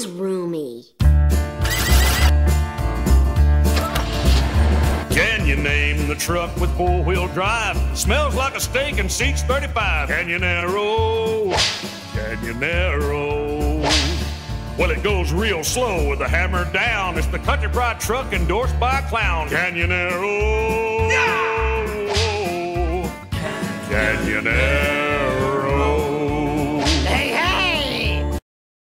is roomy. Can you name the truck with four wheel drive? Smells like a steak and seats 35. Canyonero? Can you narrow? Well, it goes real slow with the hammer down. It's the country pride truck endorsed by a clown. Canyonero? No! Can you narrow?